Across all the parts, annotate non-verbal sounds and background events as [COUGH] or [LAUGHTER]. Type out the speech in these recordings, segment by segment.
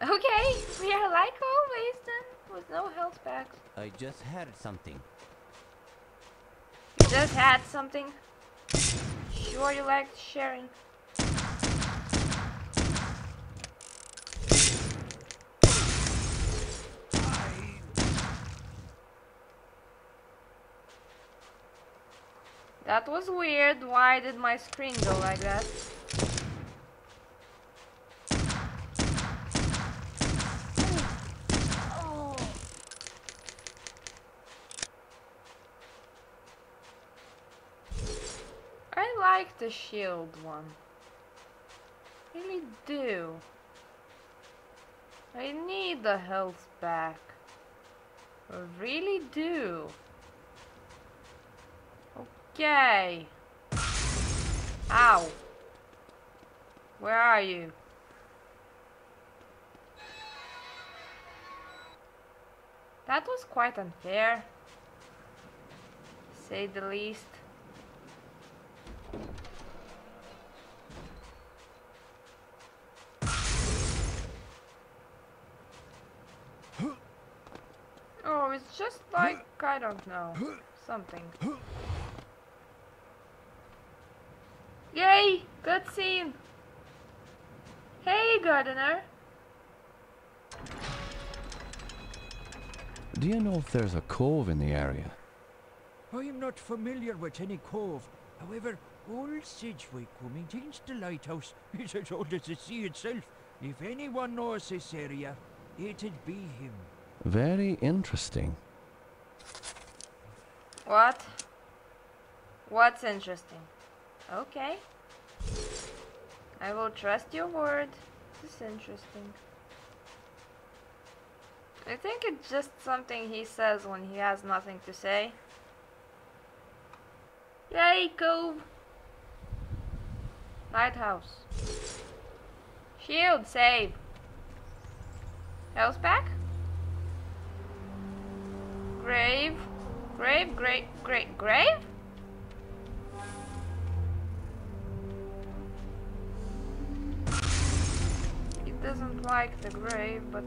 Okay, we are like always then, with no health packs. I just had something. You just had something. Sure you liked sharing. That was weird. Why did my screen go like that? I like the shield one. Really do. I need the health back. I really do. Okay. Ow. Where are you? That was quite unfair. Say the least. Oh, it's just like, I don't know, something. Yay! Cutscene! Hey, gardener! Do you know if there's a cove in the area? I am not familiar with any cove. However, old Sidgwick, who maintains the lighthouse, [LAUGHS] is as old as the sea itself. If anyone knows this area, it'd be him. Very interesting. What? What's interesting? Okay. I will trust your word. This is interesting. I think it's just something he says when he has nothing to say. Yay, Cove! Lighthouse. Shield, save. Health pack? Grave? Grave? Great, great, grave? He doesn't like the grave, but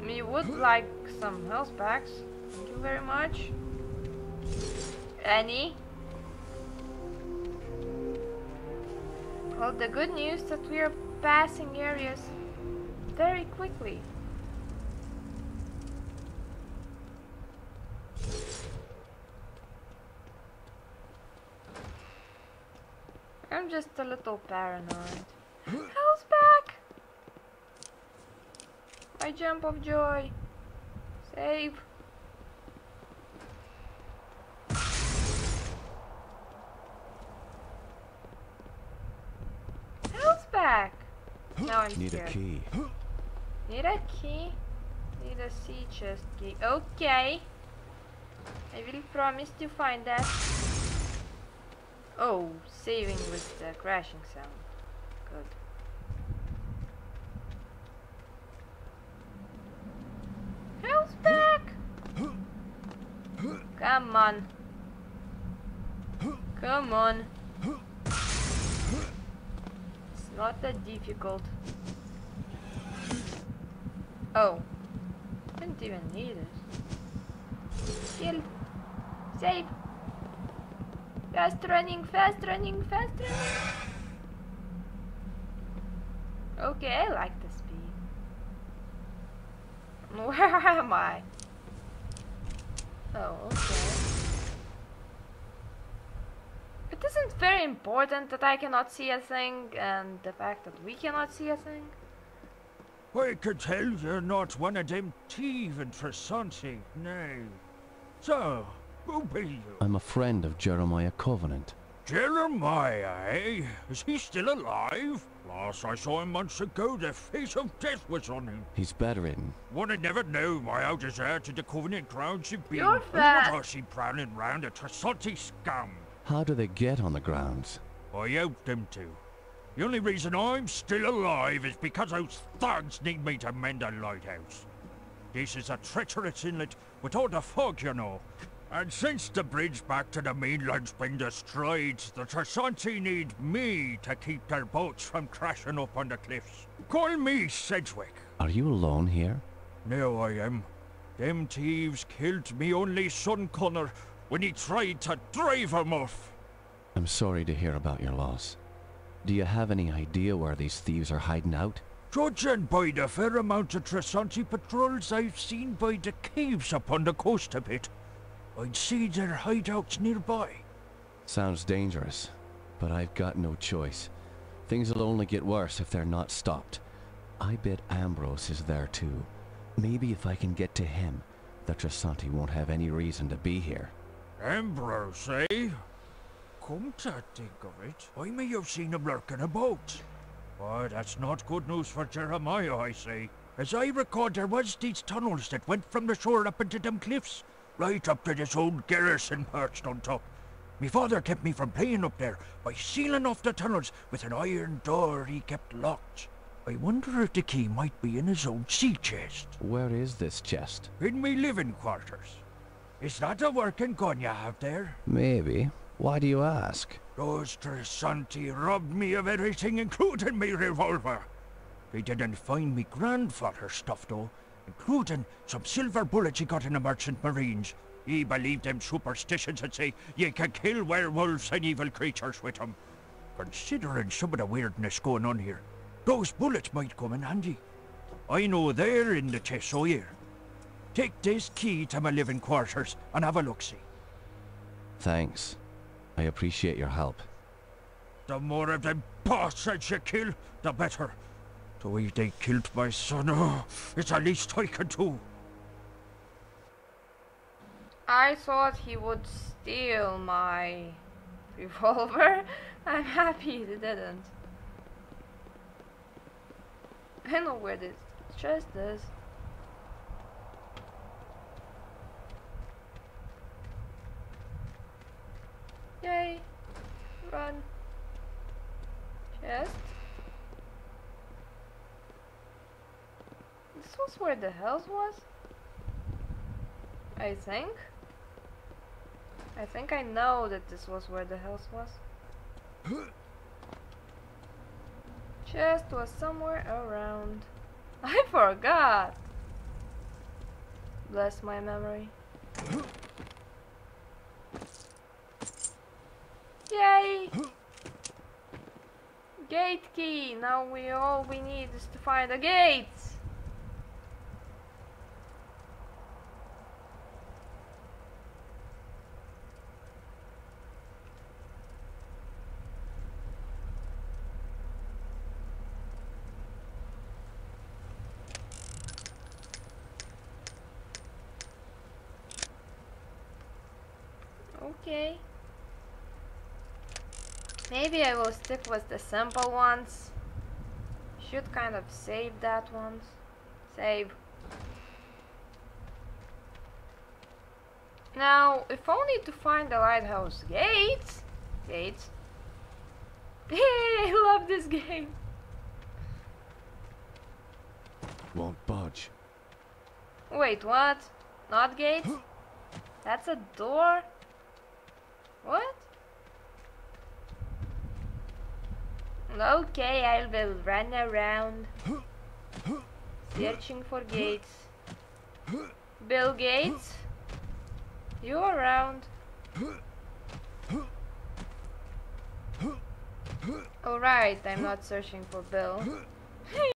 me would like some health packs. Thank you very much. Any? Well, the good news that we are passing areas very quickly. I'm just a little paranoid. Hell's back! My jump of joy. Save. Hell's back! Now I'm Need a key. Need a key? Need a sea chest key. Okay. I will promise to find that. Oh, saving with the crashing sound. Good. Hell's back! Come on. Come on. It's not that difficult. Oh. Didn't even need it. Shield. Save. Fast running, fast running, fast running. Okay, I like the speed. [LAUGHS] Where am I? Oh, okay. It isn't very important that I cannot see a thing and the fact that we cannot see a thing. I could tell you're not one of them thieving for something, no. So, who be you? I'm a friend of Jeremiah Covenant. Jeremiah, eh? Is he still alive? Last I saw him months ago, the face of death was on him. He's bedridden. One had never know why out deserted the Covenant grounds he'd been. You're And fat. What was he prowling round a Trsanti scum? How do they get on the grounds? I helped them to. The only reason I'm still alive is because those thugs need me to mend a lighthouse. This is a treacherous inlet with all the fog, you know. And since the bridge back to the mainland's been destroyed, the Trsanti need me to keep their boats from crashing up on the cliffs. Call me Sedgwick. Are you alone here? No, I am. Them thieves killed me only son Connor when he tried to drive 'em off. I'm sorry to hear about your loss. Do you have any idea where these thieves are hiding out? Judging by the fair amount of Trsanti patrols I've seen by the caves upon the coast a bit, I'd see their hideouts nearby. Sounds dangerous, but I've got no choice. Things will only get worse if they're not stopped. I bet Ambrose is there too. Maybe if I can get to him, the Trsanti won't have any reason to be here. Ambrose, eh? Come to think of it, I may have seen him lurking about. But that's not good news for Jeremiah, I say. As I record, there was these tunnels that went from the shore up into them cliffs, right up to this old garrison perched on top. Me father kept me from playing up there by sealing off the tunnels with an iron door he kept locked. I wonder if the key might be in his old sea chest. Where is this chest? In me living quarters. Is that a working gun you have there? Maybe. Why do you ask? Those Trsanti robbed me of everything, including me revolver. They didn't find me grandfather's stuff, though, including some silver bullets he got in the Merchant Marines. He believed them superstitions that say you can kill werewolves and evil creatures with them. Considering some of the weirdness going on here, those bullets might come in handy. I know they're in the chest, so here. Take this key to my living quarters and have a look-see. Thanks. I appreciate your help. The more of them bastards you kill, the better. The way they killed my son, oh, it's the least I can do. I thought he would steal my revolver. [LAUGHS] I'm happy he didn't. I know where this chest is. Yay! Run. Chest. This was where the house was? I think. I think I know that this was where the house was. Chest was somewhere around. [LAUGHS] I forgot! Bless my memory. Yay! Gate key! Now we all we need is to find a gates! Okay. Maybe I will stick with the simple ones. Should kind of save that ones. Save. Now, if only to find the lighthouse gates. Gates. Hey, [LAUGHS] I love this game. Won't budge. Wait, what? Not gates? [GASPS] That's a door? What? Okay, I will run around searching for gates. Bill Gates? You around? Alright, I'm not searching for Bill.